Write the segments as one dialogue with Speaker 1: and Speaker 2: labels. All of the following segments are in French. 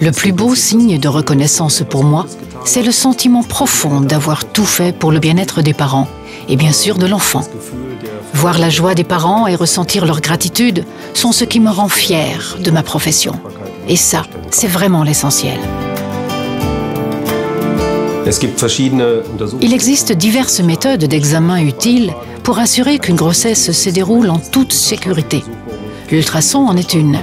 Speaker 1: Le plus beau signe de reconnaissance pour moi, c'est le sentiment profond d'avoir tout fait pour le bien-être des parents et bien sûr de l'enfant. Voir la joie des parents et ressentir leur gratitude sont ce qui me rend fier de ma profession. Et ça, c'est vraiment l'essentiel. Il existe diverses méthodes d'examen utiles pour assurer qu'une grossesse se déroule en toute sécurité. L'ultrason en est une.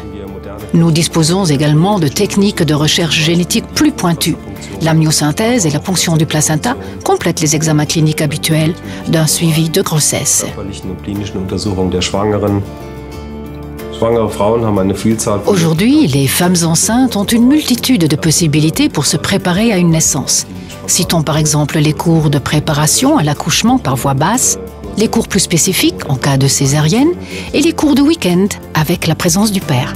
Speaker 1: Nous disposons également de techniques de recherche génétique plus pointues. L'amniosynthèse et la ponction du placenta complètent les examens cliniques habituels d'un suivi de grossesse. Aujourd'hui, les femmes enceintes ont une multitude de possibilités pour se préparer à une naissance. Citons par exemple les cours de préparation à l'accouchement par voie basse, les cours plus spécifiques en cas de césarienne et les cours de week-end avec la présence du père.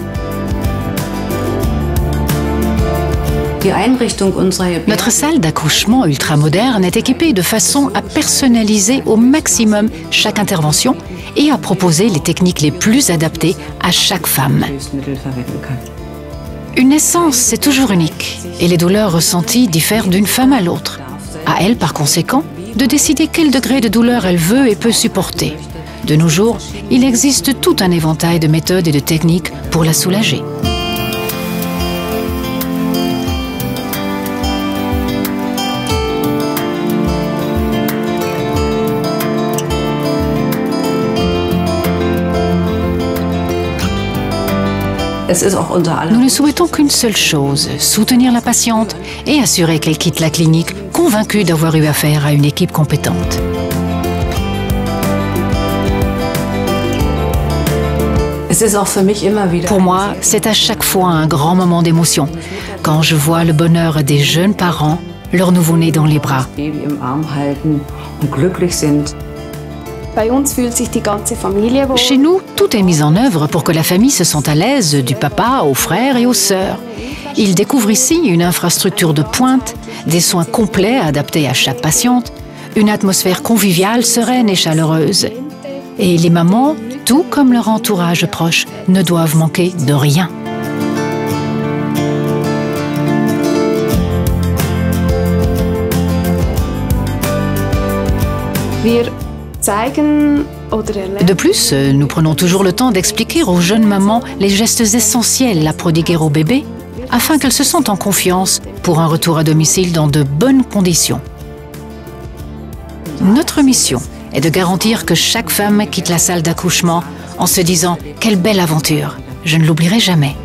Speaker 1: Notre salle d'accouchement ultramoderne est équipée de façon à personnaliser au maximum chaque intervention et à proposer les techniques les plus adaptées à chaque femme. Une naissance, c'est toujours unique et les douleurs ressenties diffèrent d'une femme à l'autre. À elle, par conséquent, de décider quel degré de douleur elle veut et peut supporter. De nos jours, il existe tout un éventail de méthodes et de techniques pour la soulager. Nous ne souhaitons qu'une seule chose, soutenir la patiente et assurer qu'elle quitte la clinique convaincue d'avoir eu affaire à une équipe compétente. Pour moi, c'est à chaque fois un grand moment d'émotion quand je vois le bonheur des jeunes parents, leur nouveau-né dans les bras. Chez nous, tout est mis en œuvre pour que la famille se sente à l'aise, du papa aux frères et aux sœurs. Ils découvrent ici une infrastructure de pointe, des soins complets adaptés à chaque patiente, une atmosphère conviviale, sereine et chaleureuse. Et les mamans, tout comme leur entourage proche, ne doivent manquer de rien. De plus, nous prenons toujours le temps d'expliquer aux jeunes mamans les gestes essentiels à prodiguer au bébé afin qu'elles se sentent en confiance pour un retour à domicile dans de bonnes conditions. Notre mission est de garantir que chaque femme quitte la salle d'accouchement en se disant « Quelle belle aventure Je ne l'oublierai jamais !»